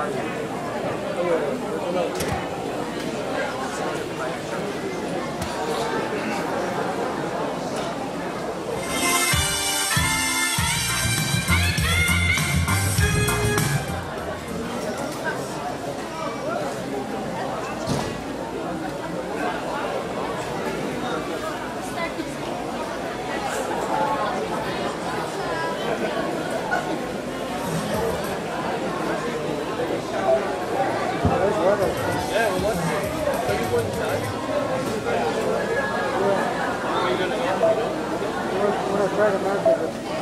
Thank you. Try to mark it.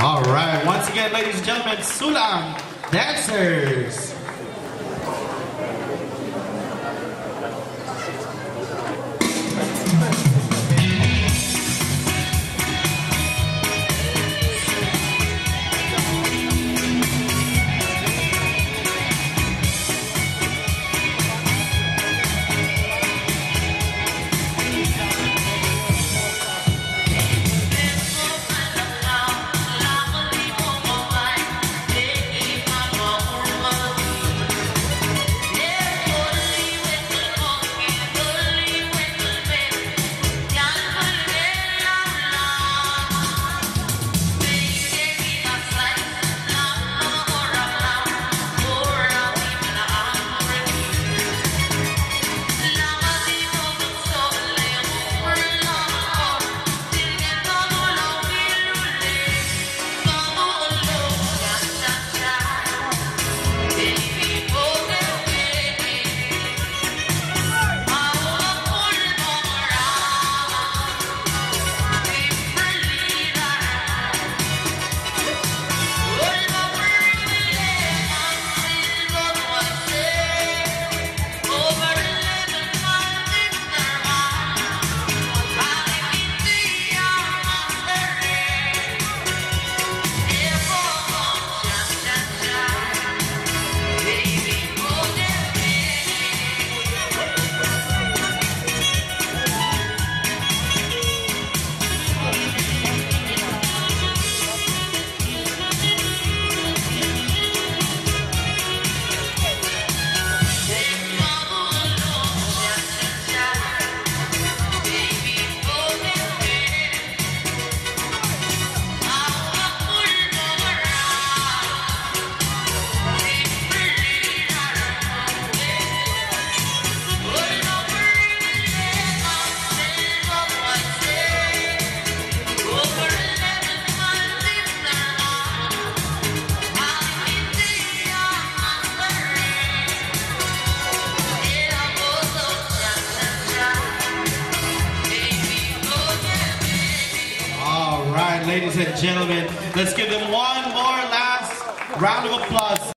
All right. Once again, ladies and gentlemen, Sulang Dancers. Ladies and gentlemen. Let's give them one more last round of applause.